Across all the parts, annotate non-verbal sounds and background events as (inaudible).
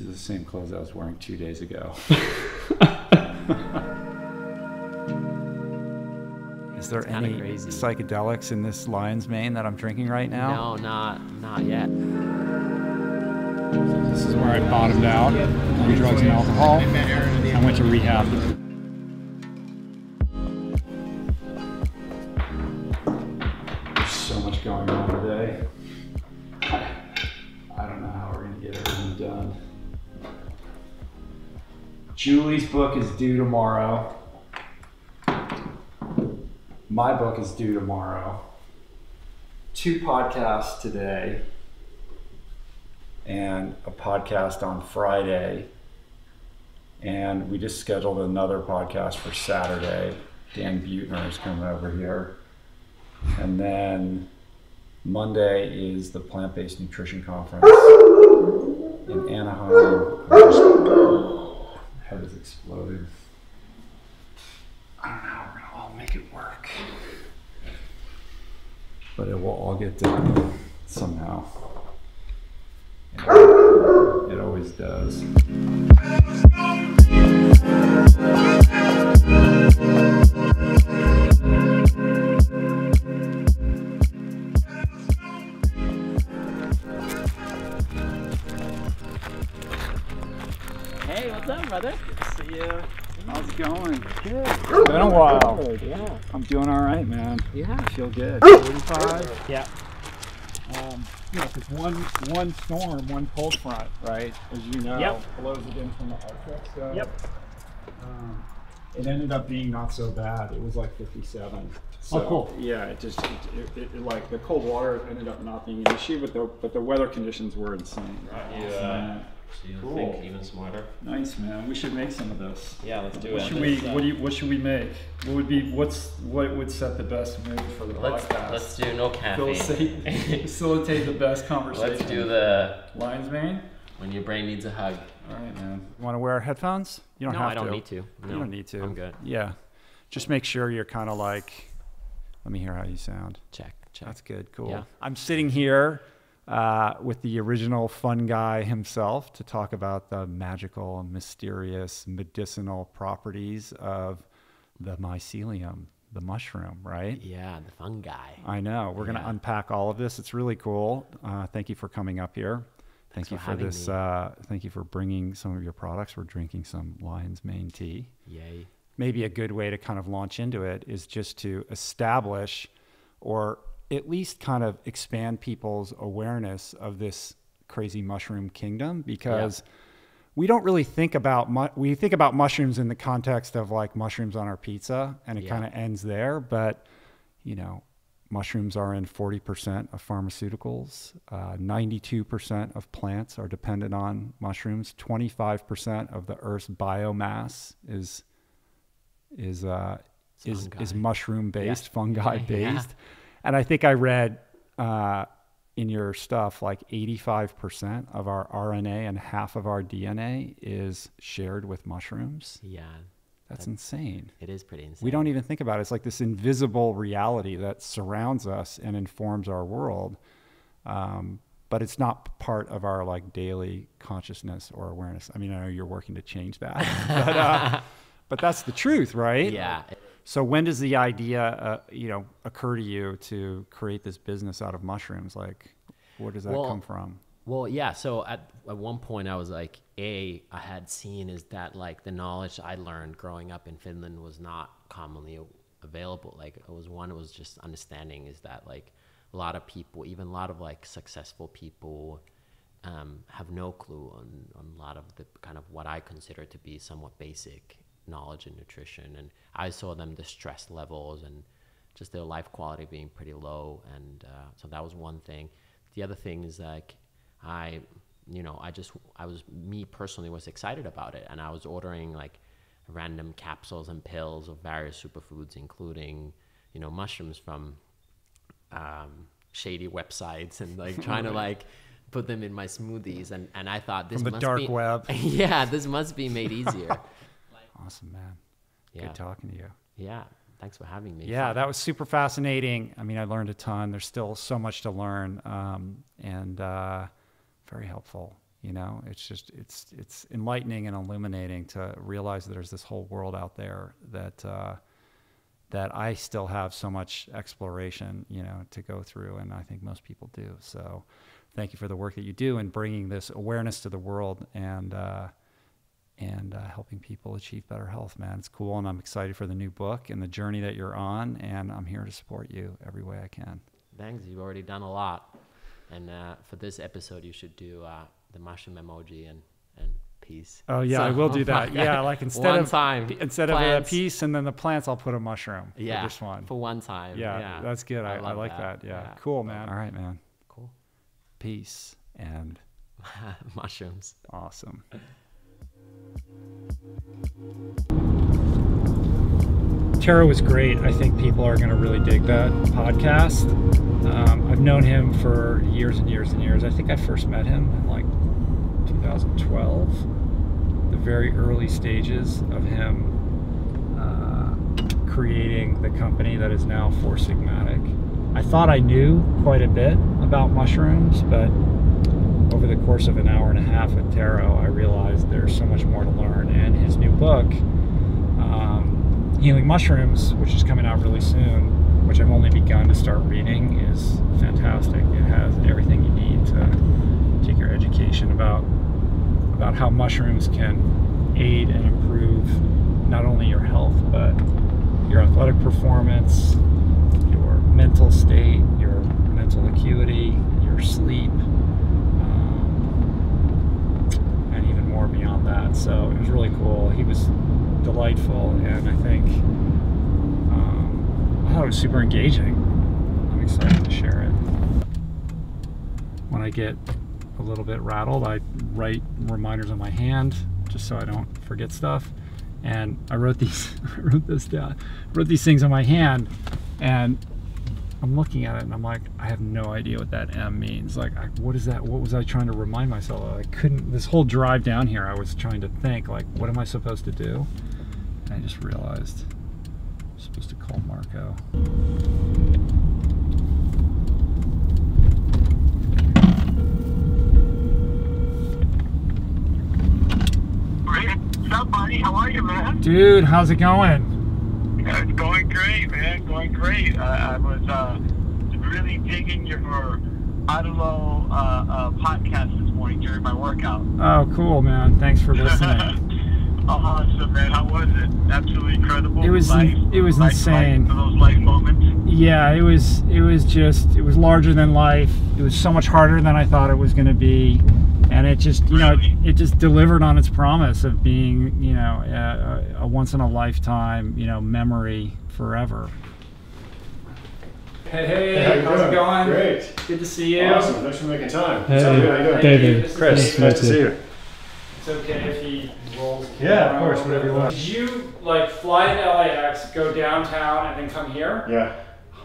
These are the same clothes I was wearing two days ago. (laughs) Is there any crazy. psychedelics in this lion's mane that I'm drinking right now? No, not not yet. This is where I bottomed out on drugs and alcohol. I went to rehab. Julie's book is due tomorrow. My book is due tomorrow. Two podcasts today and a podcast on Friday. And we just scheduled another podcast for Saturday. Dan Buettner is coming over here. And then Monday is the plant based nutrition conference in Anaheim. Head is exploding. I don't know how we're to all make it work. But it will all get done somehow. It always does. Yeah. I feel good. 45. Yeah. Um, you know, because one one storm, one cold front, right? As you know, Yep. blows it in from the Arctic. So, Yep. Um, it ended up being not so bad. It was like 57. So, Oh, cool. Yeah, it just it, it, it, like the cold water ended up not being an issue, but the but the weather conditions were insane. You, uh, Man, so you Cool. think even smarter? nice man. We should make some of this. Yeah, let's do What it. should we? What do you? What should we make? What would be? What's what would set the best mood for the Let's podcast? let's do no caffeine. Facilitate, (laughs) facilitate the best conversation. let's do the lion's mane. when your brain needs a hug. All right, man. You want to wear headphones? You don't have to. No, have I don't to. need to. You don't need to. I'm good. Yeah, just make sure you're kind of like. Let me hear how you sound. Check. Check. That's good. Cool. Yeah. I'm sitting here uh, with the original fun guy himself to talk about the magical, mysterious, medicinal properties of the mycelium, the mushroom, right? yeah, the fungi. I know. We're going to unpack all of this. It's really cool. Uh, thank you for coming up here. Thanks thank you for for this. Uh, thank you for bringing some of your products. We're drinking some lion's mane tea. Yay. Maybe a good way to kind of launch into it is just to establish or at least kind of expand people's awareness of this crazy mushroom kingdom because we don't really think about we think about mushrooms in the context of like mushrooms on our pizza and it Yeah. kind of ends there but you know mushrooms are in 40% of pharmaceuticals uh, 92% of plants are dependent on mushrooms 25% of the earth's biomass is is uh, is is mushroom based, fungi Yeah. based, (laughs) and I think I read uh, in your stuff like eighty five percent of our RNA and half of our DNA is shared with mushrooms. Yeah. That's insane. It is pretty insane. We don't even think about it. It's like this invisible reality that surrounds us and informs our world. Um, but it's not part of our like daily consciousness or awareness. I mean, I know you're working to change that, (laughs) but, uh, but that's the truth, right? Yeah. So when does the idea, uh, you know, occur to you to create this business out of mushrooms? Like, where does that Well, come from? Well, yeah. So at, at one point, I was like, A, I had seen is that like the knowledge I learned growing up in Finland was not commonly available. Like, it was one, it was just understanding is that like a lot of people, even a lot of like successful people, um, have no clue on, on a lot of the kind of what I consider to be somewhat basic knowledge in nutrition. And I saw them, the stress levels and just their life quality being pretty low. And uh, so that was one thing. The other thing is like, I, you know, I just, I was, me personally was excited about it. And I was ordering like random capsules and pills of various superfoods, including, you know, mushrooms from um, shady websites and like (laughs) trying to like put them in my smoothies. And, and I thought this From the must dark be, web. (laughs) yeah, this must be made easier. (laughs) Awesome, man. yeah. Good talking to you. Yeah. Thanks for having me. Yeah, that was super fascinating. I mean, I learned a ton. There's still so much to learn, um, and uh, very helpful. You know, it's just it's it's enlightening and illuminating to realize that there's this whole world out there that uh, that I still have so much exploration, you know, to go through, and I think most people do. So, thank you for the work that you do and bringing this awareness to the world and uh, and uh, helping people achieve better health. Man, it's cool, and I'm excited for the new book and the journey that you're on, and I'm here to support you every way I can. Thanks. You've already done a lot, and uh, for this episode, you should do uh, the mushroom emoji and and peace. Oh yeah, So- I will do (laughs) that. Yeah, like instead one of time instead plants. of a piece and then the plants, I'll put a mushroom. for Yeah, this one. for one time. yeah, Yeah, that's good. I, I, love like that. Yeah. Yeah. cool, man. All right, man. Cool. Peace and (laughs) Mushrooms. awesome. Tero was great. I think people are going to really dig that podcast. Um, I've known him for years and years and years. I think I first met him in like 2012, the very early stages of him uh, creating the company that is now Four Sigmatic. I thought I knew quite a bit about mushrooms, but over the course of an hour and a half with Tero, I realized there's so much more to learn. And his new book, um, Healing Mushrooms, which is coming out really soon, which I've only begun to start reading, is fantastic. It has everything you need to take your education about about how mushrooms can aid and improve not only your health but your athletic performance, your mental state, your mental acuity, your sleep, um, and even more beyond that. So it was really cool. He was delightful, and I think um, I thought it was super engaging. I'm excited to share it. When I get a little bit rattled, I write reminders on my hand just so I don't forget stuff. And I wrote these, (laughs) I wrote this down, wrote these things on my hand, and I'm looking at it and I'm like, I have no idea what that M means. Like, I, what is that? What was I trying to remind myself of? I couldn't, this whole drive down here, I was trying to think, like, what am I supposed to do? And I just realized I'm supposed to call Marco. What's up, buddy? How are you, man? Dude, how's it going? Uh, It's going. Going great. I, I was uh, really digging your Idolo uh, uh, podcast this morning during my workout. Oh, cool, man. Thanks for listening. (laughs) awesome, man. How was it? Absolutely incredible. It was- Life- it was life- insane. life- those life moments. yeah, it was it was just it was larger than life. It was so much harder than I thought it was going to be, and it just you know Really? it, it just delivered on its promise of being you know a, a once in a lifetime you know memory forever. Hey, hey, How you how's it going? Great. Good to see you. Awesome. Thanks for making time. Hey, How you doing? How you? David. Chris, Nice nice, to to see you. you. It's okay if he rolls. Yeah, of course, whatever you want. Did you like fly to LAX, go downtown, and then come here? Yeah.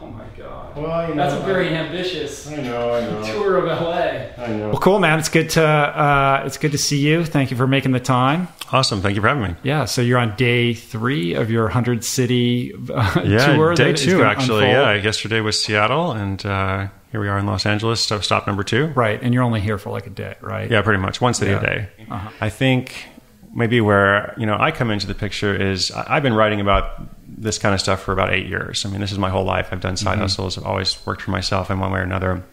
Oh my god. Well, you know. That's a very ambitious I know. I know. tour of LA. I know. Well, cool, man. It's good to uh, it's good to see you. Thank you for making the time. Awesome. Thank you for having me. Yeah. So you're on day three of your hundred city uh, Yeah, (laughs) tour. day two actually. unfold. Yeah, yesterday was Seattle, and uh, here we are in Los Angeles. So stop number two. Right, and you're only here for like a day, right? Yeah, pretty much one city Yeah. a day. Uh-huh. I think maybe where you know I come into the picture is I've been writing about this kind of stuff for about eight years. I mean, this is my whole life. I've done Mm-hmm. side hustles. I've always worked for myself in one way or another.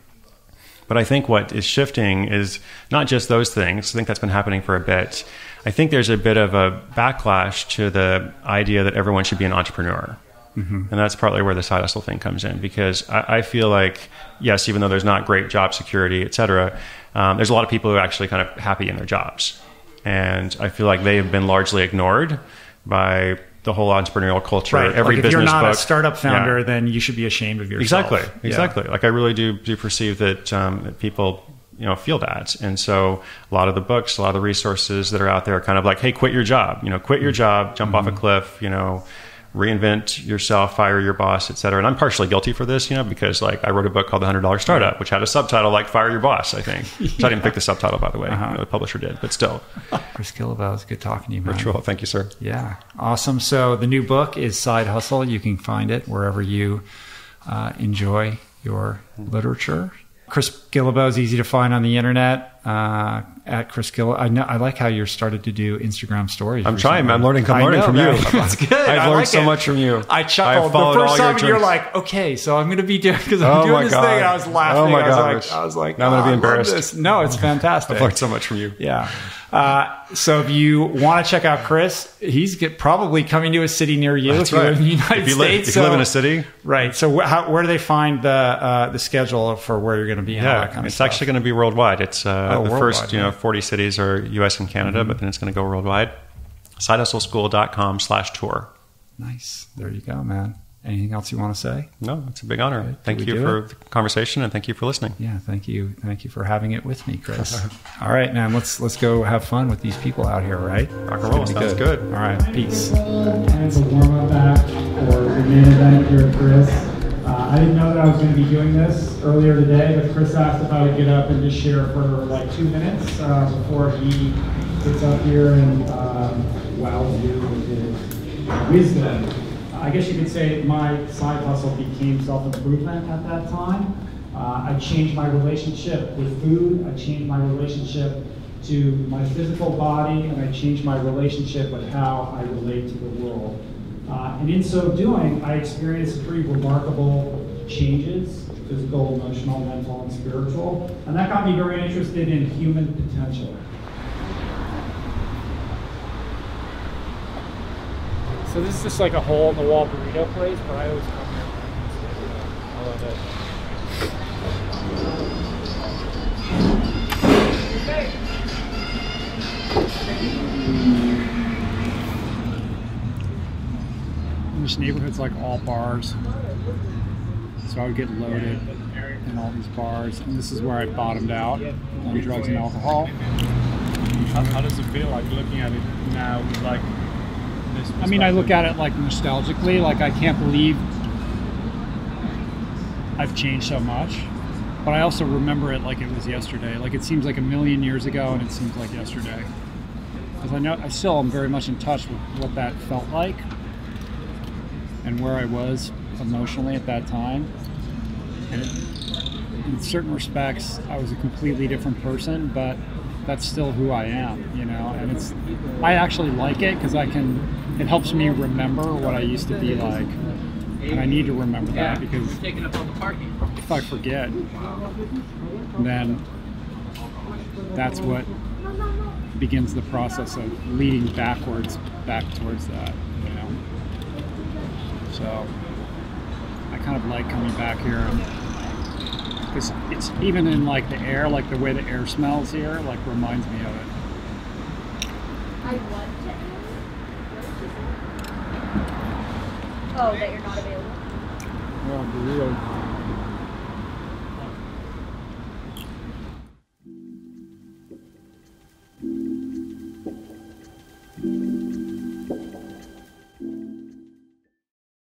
But I think what is shifting is not just those things. I think that's been happening for a bit. I think there's a bit of a backlash to the idea that everyone should be an entrepreneur. And that's partly where the side hustle thing comes in because I, I feel like, yes, even though there's not great job security, et cetera, um, there's a lot of people who are actually kind of happy in their jobs. And I feel like they have been largely ignored by the whole entrepreneurial culture. Right. Every like if you're not book. a startup founder, Yeah. then you should be ashamed of yourself. Exactly, Yeah. exactly. Like I really do do perceive that, um, that people you know feel that, and so a lot of the books, a lot of the resources that are out there, are kind of like, hey, quit your job. You know, quit your job, jump off a cliff. You know. Reinvent yourself, fire your boss, etc. And I'm partially guilty for this, you know, because like I wrote a book called The Hundred Dollar Startup, which had a subtitle like "Fire Your Boss." I think. (laughs) So I didn't pick the subtitle, by the way. Uh-huh. The publisher did, but still, Chris Guillebeau, it's good talking to you, man. virtual. Thank you, sir. Yeah, awesome. So the new book is Side Hustle. You can find it wherever you uh, enjoy your literature. Chris Guillebeau is easy to find on the internet. Uh, at Chris Gill. I know. I like how you're started to do Instagram stories. I'm trying. I'm learning. I'm learning know, from man. you. (laughs) That's good. I've I learned like so it. much from you. I chuckled the first time. You're like, okay, so I'm going to be doing because I'm Oh doing this God. thing. And I was laughing. Oh my I was gosh. like, I was like, Now I'm gonna oh, be embarrassed. this. No, it's fantastic. (laughs) I've learned so much from you. Yeah. Uh, so if you want to check out Chris, he's get, probably coming to a city near you That's if you're right. in the United if you, live, States. if you live in a city, right? So wh- how, where do they find the uh, the schedule for where you're going to be? And all that yeah, kind of it's stuff? actually going to be worldwide. It's uh, Oh, the first, you know. Mm-hmm. 40 cities are U.S. and Canada, but then it's going to go worldwide. SideHustleSchool.com slash tour. nice. There you go, man. Anything else you want to say? No, it's a big honor. Okay, Thank you for it? the conversation and thank you for listening. Yeah, thank you, thank you for having it with me, Chris. (laughs) all right, man. Let's let's go have fun with these people out here, right? Rock and roll. gonna Sounds good. All right, peace. I didn't know that I was going to be doing this earlier today, but Chris asked if I would get up and just share for like two minutes uh, before he gets up here and um, wows you with his wisdom. I guess you could say my side hustle became self improvement at that time. Uh, I changed my relationship with food. I changed my relationship to my physical body, and I changed my relationship with how I relate to the world. Uh, and in so doing, I experienced pretty remarkable changes physical, emotional, mental, and spiritual. And that got me very interested in human potential. So this is just like a hole in the wall burrito place, but I always come here. I love it. Neighborhood's like all bars. So I would get loaded in all these bars, and this is where I bottomed out on drugs and alcohol. How, how does it feel like looking at it now like this I mean, I look at it like nostalgically, like I can't believe I've changed so much. But I also remember it like it was yesterday. Like it seems like a million years ago, and it seems like yesterday. Because I know I still am very much in touch with what that felt like and where I was emotionally at that time. And it, in certain respects, I was a completely different person, but that's still who I am, you know. And it's I actually like it because I can. It helps me remember what I used to be like, and I need to remember that because if I forget, then that's what begins the process of leading backwards back towards that. So I kind of like coming back here because it's, it's even in like the air, like the way the air smells here, like reminds me of it. I want to. Oh, that you're not available. Well, burrito